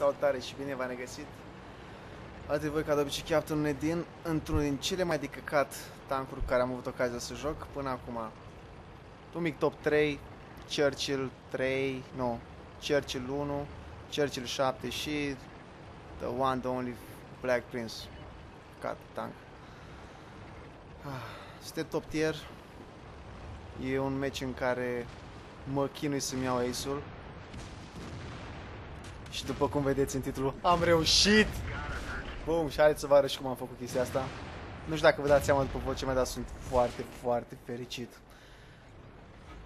salutare și bine v-am regăsit. Alte voi ca de obicei Captain Nedin într-unul din cele mai de căcat tancuri cu care am avut ocazia să joc până acum. Tumic top 3, Churchill 3, nu, Churchill 1, Churchill 7 și The One, The Only Black Prince. Cat tank. Ah, Este top tier. E un match în care mă chinui să-mi iau ace-ul. Și după cum vedeți în titlu, am reușit! Bum, și haideți să vă arăt și cum am făcut chestia asta. Nu știu dacă vă dați seama după vocea mea, dar sunt foarte, foarte fericit.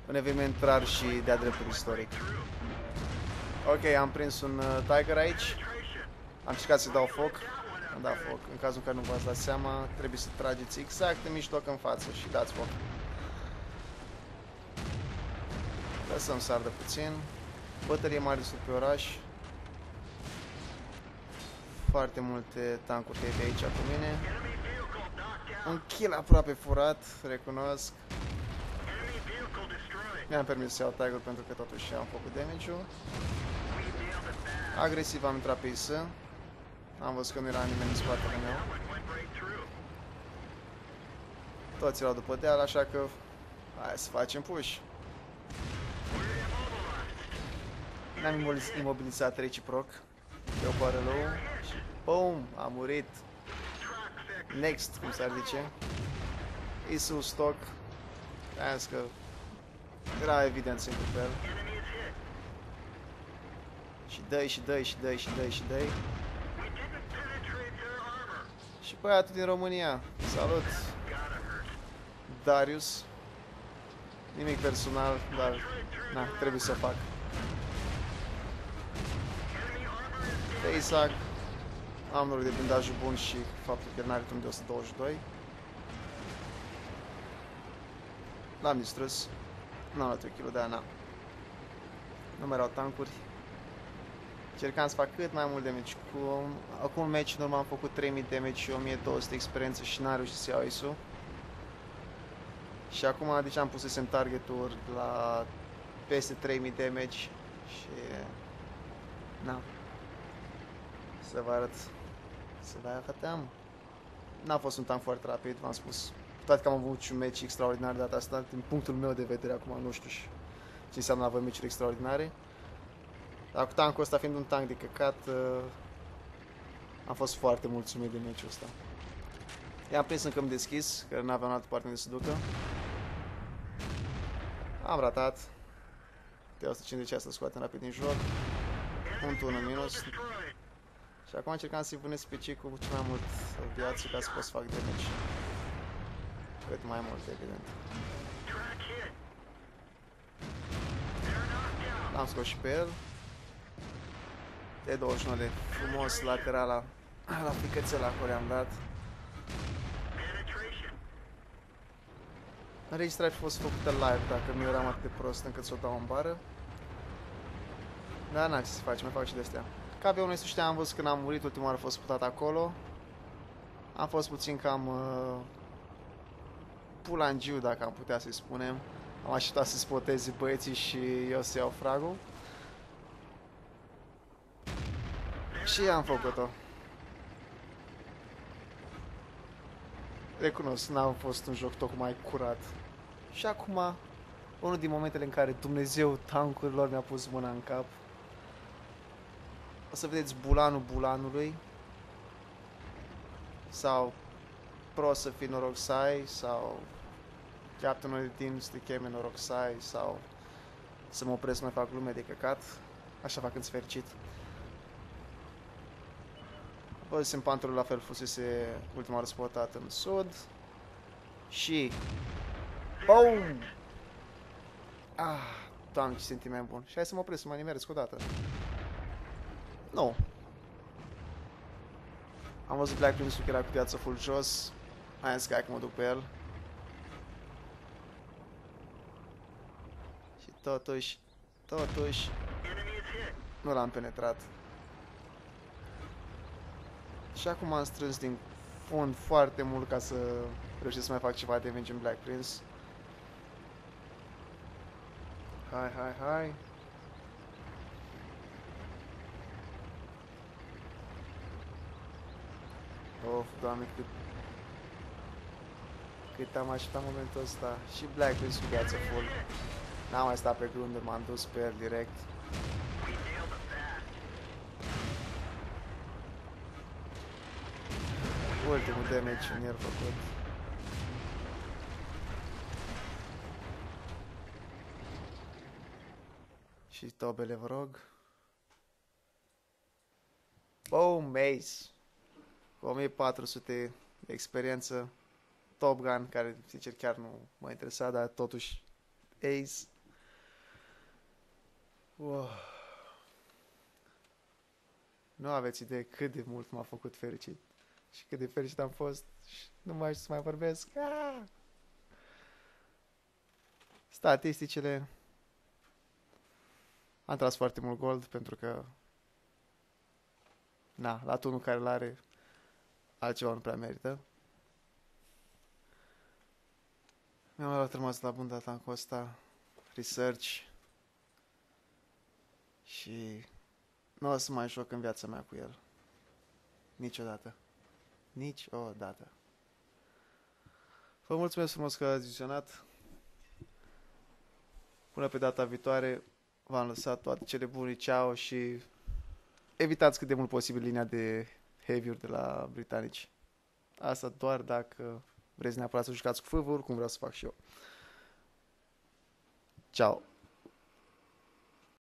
Un eveniment rar și de-a dreptul istoric. Ok, am prins un uh, tiger aici. Am încercat să dau foc. Am dat foc. În cazul în care nu v-ați dat seama, trebuie să trageți exact în mijloc în față și dați foc. Lăsăm să ardă puțin. Bătărie mare sus pe oraș. Foarte multe tancuri de aici cu mine. Un kill aproape furat, recunosc. Mi-am permis să iau tag pentru că totuși am făcut damage-ul. Agresiv am intrat pe isă. Am văzut că nu era nimeni în spatele meu. Toți erau după deal, așa că hai să facem push. Ne-am imobilizat reciproc. Eu pare rău. Și boom, a murit. Next, cum s-ar zice. Isu stock. Aia că era evident simplu pe el. Și dă și dă și dă și dă și dă Și băiatul din România. Salut! Darius. Nimic personal, dar na, trebuie să fac. Pe Isaac am noroc de blindajul bun și faptul că el n-are de 122. L-am distrus. N-am luat 3 kg de aia, na. Nu mai erau tancuri. Cercam să fac cât mai mult damage. Cu, acum un match normal am făcut 3000 damage și 1200 experiență și n-am reușit să iau ISO. Și acum, deci am pusesem target-uri la peste 3000 damage și... Na. Să vă arăt. Să vă arătăm. N-a fost un tank foarte rapid, v-am spus. Cu toate că am avut și un match extraordinar de data asta, din punctul meu de vedere acum, nu știu și ce înseamnă a avea meciuri extraordinare. Dar cu tankul ăsta fiind un tank de căcat, uh, am fost foarte mulțumit de meciul ăsta. I-am prins încă deschis, că nu aveam altă parte de să ducă. Am ratat. Te 150 să scoatem rapid din joc. Punct 1 minus. Și acum încercam să-i vânesc pe cei cu cel mai mult viață ca să pot să fac damage. Cât mai mult, evident. L-am scos și pe el. T29 de frumos lateral la, la picățel acolo am dat. Înregistrarea a fost făcută live dacă nu eram atât de prost încât să o dau în bară. Dar n-am ce să faci, mai fac și de astea. Ca pe unul știam, am văzut când am murit, ultima oară a fost putat acolo. Am fost puțin cam uh, pulangiu, dacă am putea să-i spunem. Am așteptat să spoteze băieții și eu să iau fragul. Și am făcut-o. Recunosc, n-am fost un joc tocmai curat. Și acum, unul din momentele în care Dumnezeu tankurilor mi-a pus mâna în cap. O să vedeți bulanul bulanului. Sau pro să fii noroc să ai, sau captainul de team să te cheme noroc să ai, sau să mă opresc să mai fac lume de căcat. Așa fac când fericit. Văzusem panturul la fel fusese ultima oară spotat în sud. Și... Boom! Ah, doamne, ce sentiment bun. Și hai să mă opresc să mă nimeresc o dată. Nu. Am văzut Black Prince că era cu viața full jos. Hai să că mă duc pe el. Și totuși, totuși, nu l-am penetrat. Și acum am strâns din fund foarte mult ca să reușesc să mai fac ceva de damage în Black Prince. Hai, hai, hai. Of, doamne, cât... Cât am așteptat momentul ăsta. Și Blacklist cu viață full. N-am mai stat pe grunduri, m-am dus pe el direct. Ultimul damage în el făcut. Și tobele, vă rog. Boom, Mace. Cu 1400 de experiență. Top Gun, care, sincer, chiar nu mă interesa, dar totuși Ace. Wow. Nu aveți idee cât de mult m-a făcut fericit. Și cât de fericit am fost. Și nu mai știu să mai vorbesc. Ah! Statisticile. Am tras foarte mult gold pentru că na, la tunul care îl are altceva nu prea merită. Mi-am luat rămas la bun data în ăsta, research și nu o să mai joc în viața mea cu el. Niciodată. Niciodată. Vă mulțumesc frumos că ați vizionat. Până pe data viitoare v-am lăsat toate cele bune, ceau și evitați cât de mult posibil linia de heavy de la britanici. Asta doar dacă vreți neapărat să jucați cu fâvuri, cum vreau să fac și eu. Ciao!